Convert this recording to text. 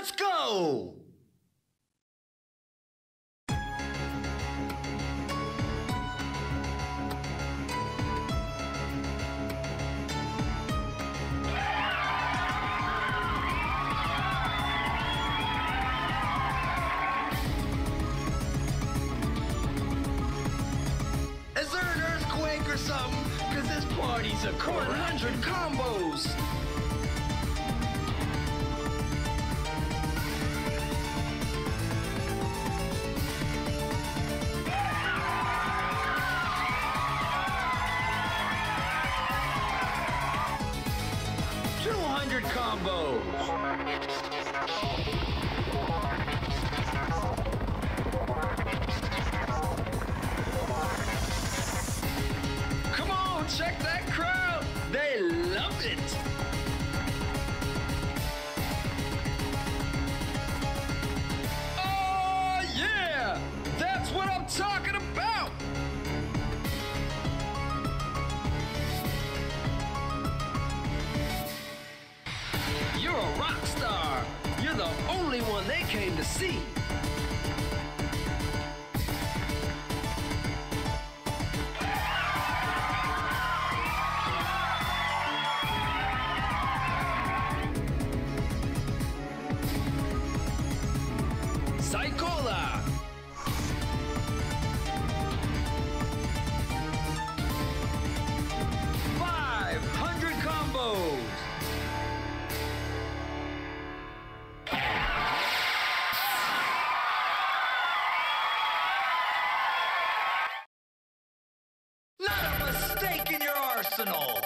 Let's go! Is there an earthquake or something? Cause this party's a 100 combos! Two hundred combos! Come on, check that crowd! They loved it! Oh, You're a rock star! You're the only one they came to see! Psychola! Not